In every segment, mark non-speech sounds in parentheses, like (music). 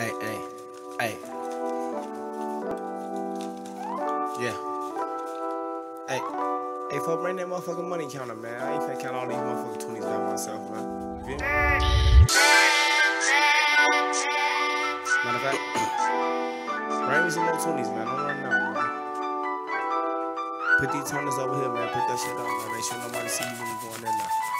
Hey, hey, hey. Yeah. Hey, hey, folks, bring that motherfucking money counter, man. I ain't finna count all these motherfucking 20s by myself, man. You? Matter of fact, (coughs) bring me some more 20s, man. Don't run now, man. Put these 20s over here, man. Put that shit up, man. Make sure nobody see you when you going in there.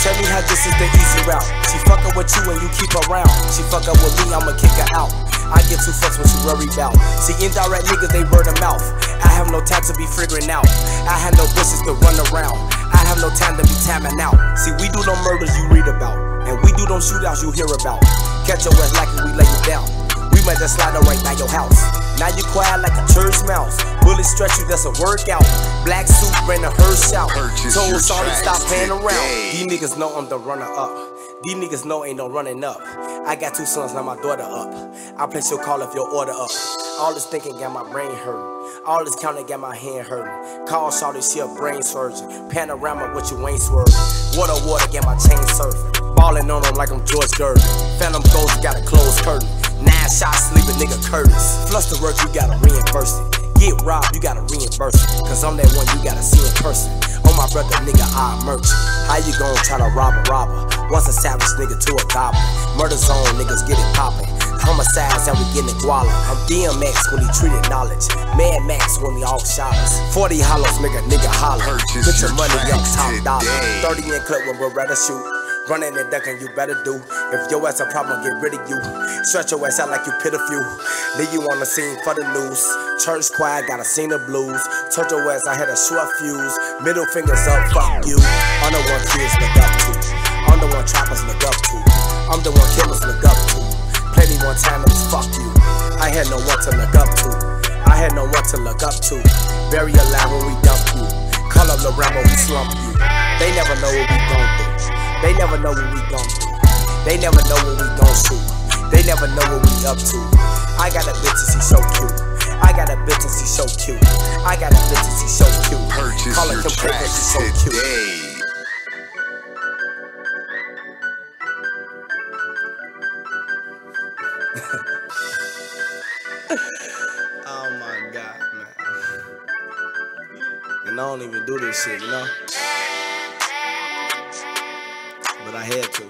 Tell me how this is the easy route. She fuckin' with you and you keep around. She fuckin' with me, I'ma kick her out. I get too fucks what you worry about. See, indirect niggas, they word of mouth. I have no time to be figuring out. I have no bushes to run around. I have no time to be timing out. See, we do them murders you read about. And we do them shootouts you hear about. Catch your ass like we lay you down. Just slide right by your house. Now you quiet like a church mouse. Bullet stretch you, that's a workout. Black suit, bring a hearse out. Told sorry, stop playing around. These niggas know I'm the runner up. These niggas know ain't no running up. I got two sons, now my daughter up. I place your call if your order up. All this thinking got my brain hurting. All this counting got my hand hurting. Call Shawty, she a brain surgeon. Panamera with you ain't swerving. Water, water, get my chain surfing. Ballin' on them like I'm George Gervin. Phantom ghost got a closed curtain. Nine shots, sleep a nigga Curtis. Flush the work, you gotta reimburse it. Get robbed, you gotta reimburse it. Cause I'm that one you gotta see in person. On my brother, nigga, I merch. How you gon' try to rob a robber? Once a savage nigga to a goblin. Murder zone, niggas get it poppin'. Homicides and we getting it guala. I'm DMX when he treated knowledge. Mad Max when he all shot us. 40 hollows make a nigga holler. Purchase Put your your money up top dollar. 30 in clip when we're ready to shoot. Running and ducking, you better do. If your ass a problem, get rid of you. Stretch your ass out like you pit a few. Leave you on the scene for the news. Church choir got a scene of blues. Told your ass I had a short fuse. Middle fingers up, fuck you. I'm the one kids look up to. I'm the one trappers look up to. I'm the one killers look up to. Play me one time, was fuck you. I had no one to look up to. I had no one to look up to. Bury alive when we dump you. Call up the Rambo, we slump you. They never know what we gon' do. They never know what we gon' do. They never know what we gon' shoot. They never know what we up to. I got a bitch and she so cute. I got a bitch and she so cute. I got a bitch and she so cute. Purchase Call her your Kim K 'cause tracks she so cute. today. (laughs) Oh my god, man. And I don't even do this shit, you know? I had to.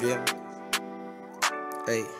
Me? Hey.